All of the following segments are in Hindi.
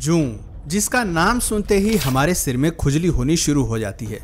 जू, जिसका नाम सुनते ही हमारे सिर में खुजली होनी शुरू हो जाती है।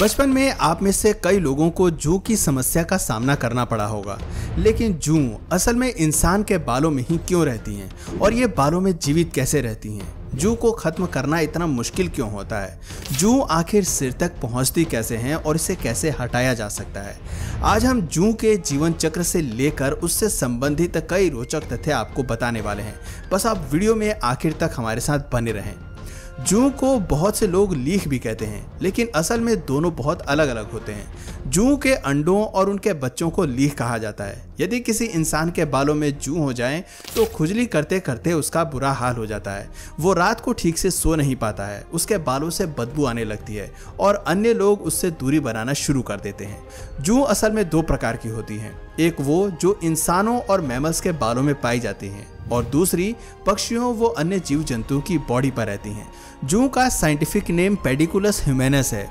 बचपन में आप में से कई लोगों को जू की समस्या का सामना करना पड़ा होगा। लेकिन जू असल में इंसान के बालों में ही क्यों रहती हैं? और ये बालों में जीवित कैसे रहती हैं? जू को खत्म करना इतना मुश्किल क्यों होता है? जू आखिर सिर तक पहुँचती कैसे हैं और इसे कैसे हटाया जा सकता है? आज हम जू के जीवन चक्र से लेकर उससे संबंधित कई रोचक तथ्य आपको बताने वाले हैं। बस आप वीडियो में आखिर तक हमारे साथ बने रहें। जू को बहुत से लोग लीख भी कहते हैं, लेकिन असल में दोनों बहुत अलग अलग होते हैं। जू के अंडों और उनके बच्चों को लीख कहा जाता है। यदि किसी इंसान के बालों में जू हो जाए तो खुजली करते करते उसका बुरा हाल हो जाता है। वो रात को ठीक से सो नहीं पाता है, उसके बालों से बदबू आने लगती है और अन्य लोग उससे दूरी बनाना शुरू कर देते हैं। जू असल में दो प्रकार की होती हैं, एक वो जो इंसानों और मैमल्स के बालों में पाई जाती हैं। और दूसरी, पक्षियों व अन्य जीव जंतुओं की बॉडी पर रहती हैं, जू का साइंटिफिक नेम पेडिकुलस ह्यूमेनस है।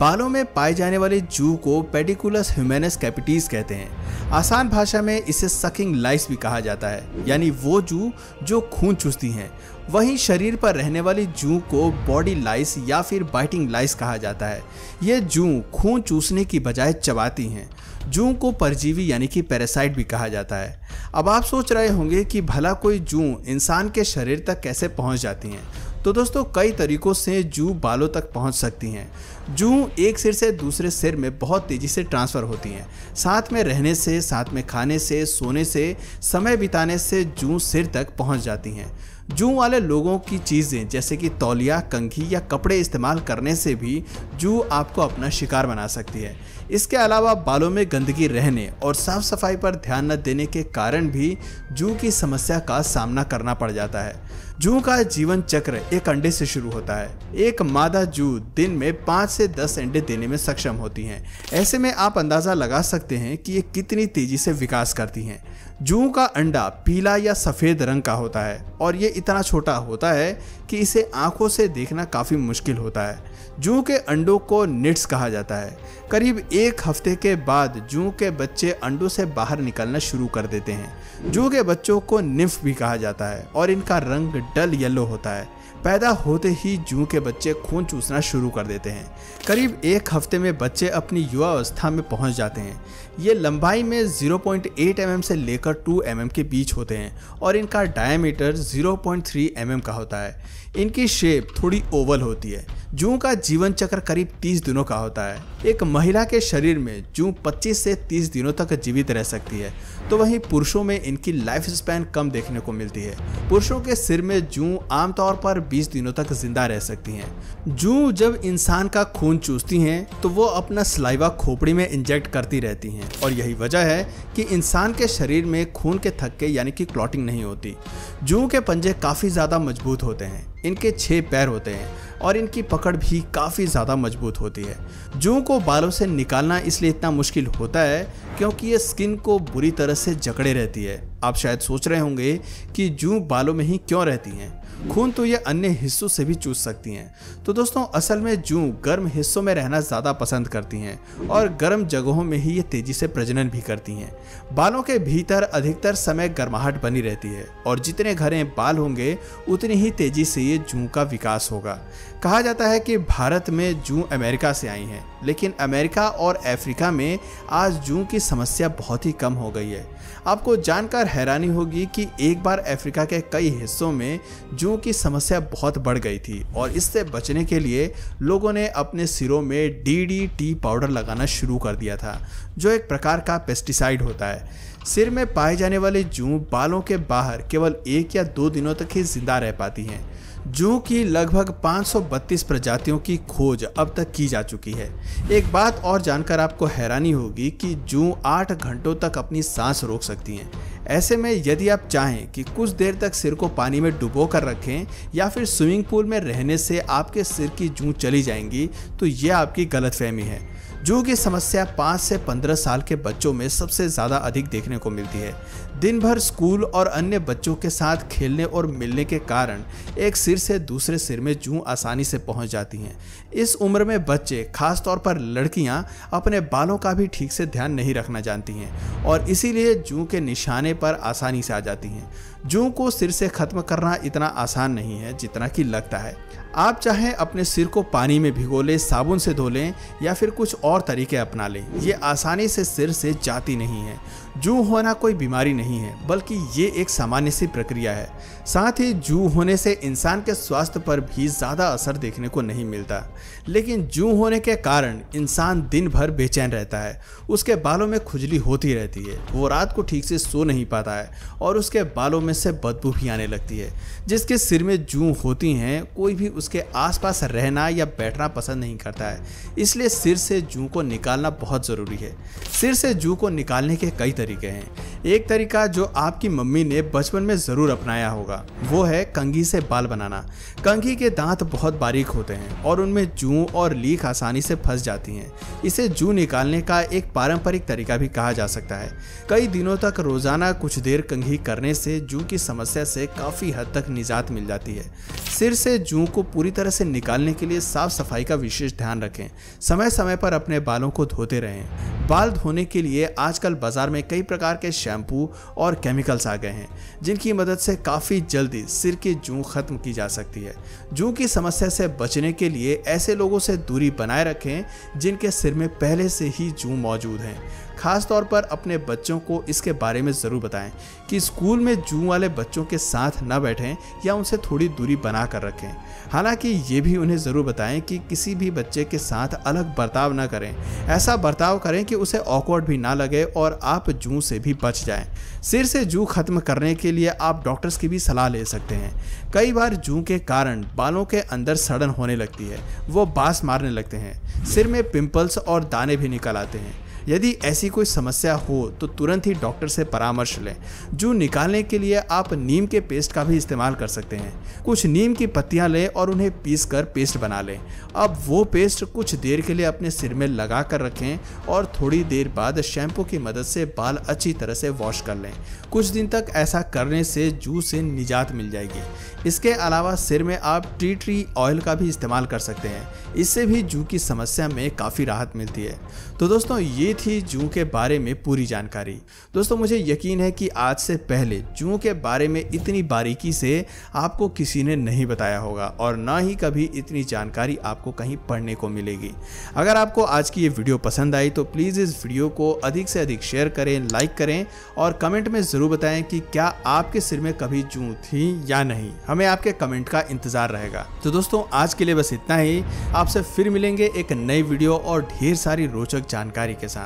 बालों में पाए जाने वाले जू को पेडिकुलस ह्यूमेनस कैपिटीज कहते हैं। आसान भाषा में इसे सकिंग लाइस भी कहा जाता है, यानी वो जू जो खून चूसती हैं वहीं शरीर पर रहने वाली जू को बॉडी लाइस या फिर बाइटिंग लाइस कहा जाता है। ये जू खून चूसने की बजाय चबाती हैं। जू को परजीवी यानी कि पैरासाइट भी कहा जाता है। अब आप सोच रहे होंगे कि भला कोई जू इंसान के शरीर तक कैसे पहुँच जाती हैं? तो दोस्तों, कई तरीकों से जू बालों तक पहुँच सकती हैं। जू एक सिर से दूसरे सिर में बहुत तेज़ी से ट्रांसफ़र होती हैं। साथ में रहने से, साथ में खाने से, सोने से, समय बिताने से जू सिर तक पहुँच जाती हैं। जू वाले लोगों की चीज़ें, जैसे कि तौलिया, कंघी या कपड़े इस्तेमाल करने से भी जू आपको अपना शिकार बना सकती है। इसके अलावा बालों में गंदगी रहने और साफ़ सफ़ाई पर ध्यान न देने के कारण भी जू की समस्या का सामना करना पड़ जाता है। जू का जीवन चक्र एक अंडे से शुरू होता है। एक मादा जू दिन में पाँच से दस अंडे देने में सक्षम होती हैं। ऐसे में आप अंदाज़ा लगा सकते हैं कि ये कितनी तेज़ी से विकास करती हैं। जू का अंडा पीला या सफ़ेद रंग का होता है और ये इतना छोटा होता है कि इसे आँखों से देखना काफ़ी मुश्किल होता है। जू के अंडों को निट्स कहा जाता है। करीब एक हफ़्ते के बाद जू के बच्चे अंडों से बाहर निकलना शुरू कर देते हैं। जू के बच्चों को निम्फ भी कहा जाता है और इनका रंग डल येलो होता है। पैदा होते ही जू के बच्चे खून चूसना शुरू कर देते हैं। करीब एक हफ़्ते में बच्चे अपनी युवा अवस्था में पहुँच जाते हैं। ये लंबाई में 0.8 पॉइंट mm से लेकर 2 mm के बीच होते हैं और इनका डायमीटर 0.3 पॉइंट mm का होता है। इनकी शेप थोड़ी ओवल होती है। जू का जीवन चक्र करीब 30 दिनों का होता है। एक महिला के शरीर में जू 25 से 30 दिनों तक जीवित रह सकती है तो वहीं पुरुषों में इनकी लाइफ स्पैन कम देखने को मिलती है। पुरुषों के सिर में जू आमतौर पर 20 दिनों तक ज़िंदा रह सकती हैं। जू जब इंसान का खून चूसती हैं तो वो अपना सलाइवा खोपड़ी में इंजेक्ट करती रहती हैं। और यही वजह है कि इंसान के शरीर में खून के थक्के यानी कि क्लॉटिंग नहीं होती। जू के पंजे काफ़ी ज़्यादा मज़बूत होते हैं, इनके छह पैर होते हैं। और इनकी पकड़ भी काफ़ी ज़्यादा मज़बूत होती है। जू को बालों से निकालना इसलिए इतना मुश्किल होता है, क्योंकि ये स्किन को बुरी तरह से जकड़े रहती है। आप शायद सोच रहे होंगे कि जू बालों में ही क्यों रहती हैं? खून तो ये अन्य हिस्सों से भी चूस सकती हैं। तो दोस्तों, असल में जू गर्म हिस्सों में रहना ज़्यादा पसंद करती हैं और गर्म जगहों में ही ये तेज़ी से प्रजनन भी करती हैं। बालों के भीतर अधिकतर समय गर्माहट बनी रहती है और जितने घरे बाल होंगे, उतनी ही तेज़ी से ये जू का विकास होगा। कहा जाता है कि भारत में जू अमेरिका से आई हैं, लेकिन अमेरिका और अफ्रीका में आज जू की समस्या बहुत ही कम हो गई है। आपको जानकर हैरानी होगी कि एक बार अफ्रीका के कई हिस्सों में जू की समस्या बहुत बढ़ गई थी और इससे बचने के लिए लोगों ने अपने सिरों में डीडीटी पाउडर लगाना शुरू कर दिया था, जो एक प्रकार का पेस्टिसाइड होता है। सिर में पाए जाने वाले जू बालों के बाहर केवल एक या दो दिनों तक ही ज़िंदा रह पाती हैं। जू की लगभग 532 प्रजातियों की खोज अब तक की जा चुकी है। एक बात और जानकर आपको हैरानी होगी कि जू आठ घंटों तक अपनी सांस रोक सकती हैं ऐसे में यदि आप चाहें कि कुछ देर तक सिर को पानी में डुबो कर रखें या फिर स्विमिंग पूल में रहने से आपके सिर की जू चली जाएँगी तो यह आपकी गलतफहमी है। जू की समस्या पाँच से पंद्रह साल के बच्चों में सबसे ज़्यादा अधिक देखने को मिलती है। दिन भर स्कूल और अन्य बच्चों के साथ खेलने और मिलने के कारण एक सिर से दूसरे सिर में जू आसानी से पहुँच जाती हैं। इस उम्र में बच्चे, खासतौर पर लड़कियाँ, अपने बालों का भी ठीक से ध्यान नहीं रखना जानती हैं और इसीलिए जू के निशाने पर आसानी से आ जाती हैं। जू को सिर से खत्म करना इतना आसान नहीं है जितना कि लगता है। आप चाहे अपने सिर को पानी में भिगो लें, साबुन से धो लें या फिर कुछ और तरीके अपना लें, ये आसानी से सिर से जाती नहीं है। जू होना कोई बीमारी नहीं है, बल्कि ये एक सामान्य सी प्रक्रिया है। साथ ही जू होने से इंसान के स्वास्थ्य पर भी ज़्यादा असर देखने को नहीं मिलता। लेकिन जू होने के कारण इंसान दिन भर बेचैन रहता है। उसके बालों में खुजली होती रहती है। वो रात को ठीक से सो नहीं पाता है और उसके बालों में से बदबू भी आने लगती है। जिसके सिर में जू होती हैं, कोई भी उसके आसपास रहना या बैठना पसंद नहीं करता है। इसलिए सिर से जू को निकालना बहुत ज़रूरी है। सिर से जू को निकालने के कई हैं। एक तरीका जो आपकी मम्मी ने बचपन में ज़रूर अपनाया होगा, वो है कंघी से बाल बनाना। कंघी के दांत बहुत बारीक होते हैं और उनमें जू और लीक आसानी से फंस जाती हैं। इसे जू निकालने का एक पारंपरिक तरीका भी कहा जा सकता है। कई दिनों तक रोज़ाना कुछ देर कंघी करने से जू की समस्या से काफ़ी हद तक निजात मिल जाती है। सिर से जू को पूरी तरह से निकालने के लिए साफ़ सफ़ाई का विशेष ध्यान रखें। समय समय पर अपने बालों को धोते रहें। बाल धोने के लिए आजकल बाज़ार में कई प्रकार के शैम्पू और केमिकल्स आ गए हैं, जिनकी मदद से काफ़ी जल्दी सिर की जू खत्म की जा सकती है। जू की समस्या से बचने के लिए ऐसे लोगों से दूरी बनाए रखें जिनके सिर में पहले से ही जू मौजूद हैं। खास तौर पर अपने बच्चों को इसके बारे में ज़रूर बताएँ कि स्कूल में जू वाले बच्चों के साथ न बैठें या उनसे थोड़ी दूरी बना कर रखें। हालाँकि ये भी उन्हें ज़रूर बताएँ कि किसी भी बच्चे के साथ अलग बर्ताव न करें। ऐसा बर्ताव करें कि उसे ऑकवर्ड भी ना लगे और आप जू से भी बच जाएँ। सिर से जू खत्म करने के लिए आप डॉक्टर्स की भी सलाह ले सकते हैं। कई बार जू के कारण बालों के अंदर सड़न होने लगती है, वो बाँस मारने लगते हैं। सिर में पिंपल्स और दाने भी निकल आते हैं। यदि ऐसी कोई समस्या हो तो तुरंत ही डॉक्टर से परामर्श लें, जू निकालने के लिए आप नीम के पेस्ट का भी इस्तेमाल कर सकते हैं। कुछ नीम की पत्तियाँ लें और उन्हें पीस कर पेस्ट बना लें। अब वो पेस्ट कुछ देर के लिए अपने सिर में लगा कर रखें और थोड़ी देर बाद शैम्पू की मदद से बाल अच्छी तरह से वॉश कर लें। कुछ दिन तक ऐसा करने से जू से निजात मिल जाएगी। इसके अलावा सिर में आप टी ट्री ऑयल का भी इस्तेमाल कर सकते हैं। इससे भी जू की समस्या में काफ़ी राहत मिलती है। तो दोस्तों, ये थी जू के बारे में पूरी जानकारी। दोस्तों, मुझे यकीन है कि आज से पहले जू के बारे में इतनी बारीकी से आपको किसी ने नहीं बताया होगा और ना ही कभी इतनी जानकारी आपको कहीं पढ़ने को मिलेगी। अगर आपको आज की ये वीडियो पसंद आई तो प्लीज़ इस वीडियो को अधिक से अधिक शेयर करें, लाइक करें और कमेंट में ज़रूर बताएँ कि क्या आपके सिर में कभी जू थी या नहीं। हमें आपके कमेंट का इंतज़ार रहेगा। तो दोस्तों, आज के लिए बस इतना ही। आपसे फिर मिलेंगे एक नई वीडियो और ढेर सारी रोचक जानकारी के साथ।